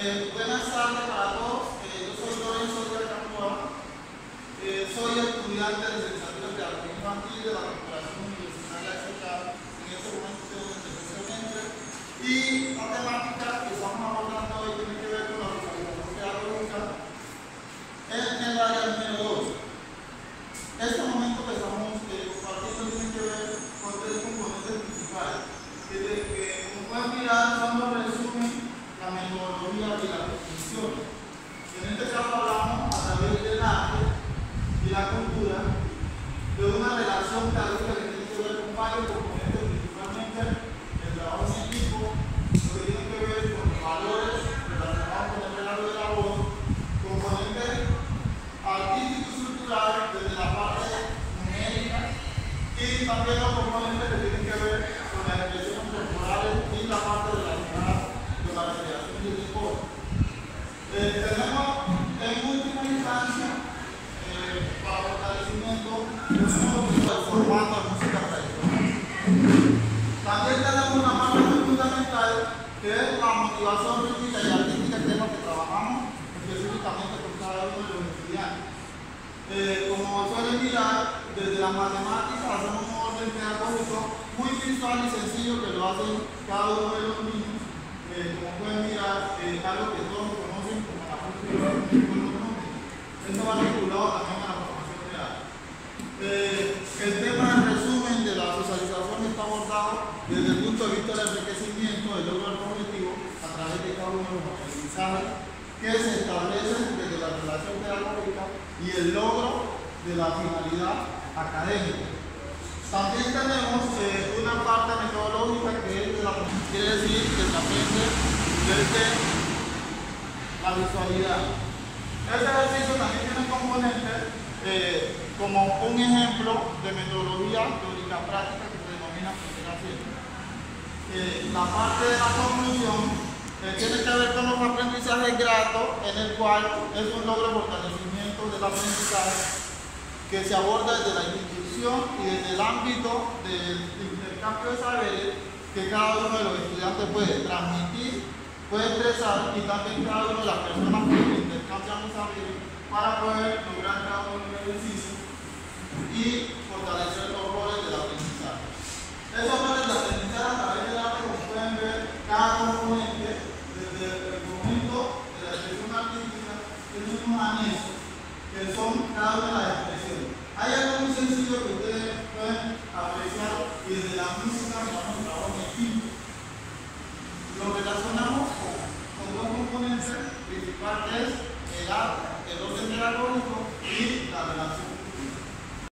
Eh, buenas tardes para todos. Eh, yo soy Lorenzo Díaz Campoa. Soy estudiante de licenciatura de Pedagogía Infantil de la Corporación Universitaria de. En este momento un semestre. Y la temática que estamos abordando hoy tiene que ver con la organización pedagógica en el área número 2. Este momento que estamos eh, compartiendo tiene que ver con tres componentes principales. Que, de, que como pueden mirar, son los resumen la metodología y la definición. En este caso hablamos a través del arte la cultura de una relación pedagógica que tiene que ver con varios componentes, principalmente el trabajo en equipo, lo que tiene que ver con los valores relacionados con el regalo de la voz, componentes artísticos y culturales desde la parte numérica y también los componentes que tienen que ver con las expresiones corporales y la parte de la la federación de deporte. Eh, tenemos en última instancia, eh, para fortalecimiento, el formato de música tradicional. También tenemos una parte muy fundamental que es la motivación rítmica y artística, que es que trabajamos específicamente con cada uno de los estudiantes. Eh, como suelen mirar, desde la matemática hacemos un orden pedagógico muy visual y sencillo que lo hacen cada uno de los niños eh, como pueden mirar, algo que todos conocen como la función Esto va vinculado también a la formación real. Eh, el tema en resumen de la socialización desde el punto de vista del enriquecimiento del logro del objetivo a través de cada uno de los aprendizajes que se establecen desde la relación pedagógica y el logro de la finalidad académica. También tenemos eh, una parte metodológica que es la quiere decir que se aprende desde la visualidad. Este ejercicio también tiene un componente eh, como un ejemplo de metodología teórica práctica Eh, la parte de la conclusión eh, tiene que ver con los aprendizajes gratos, en el cual es un logro fortalecimiento del aprendizaje que se aborda desde la institución y desde el ámbito del intercambio de saberes que cada uno de los estudiantes puede transmitir, puede expresar y también cada una de las personas que intercambian los saberes para poder lograr cada uno de los y fortalecer los roles del aprendizaje. Esos roles de aprendizaje a través del arte, como pueden ver, cada componente, desde el momento de la expresión artística, tiene unos que son cada una de las expresiones. Hay algo muy sencillo que ustedes pueden apreciar y desde la música llamamos trabajo en equipo. Lo relacionamos con, dos componentes principales, el arte, el orden pedagógico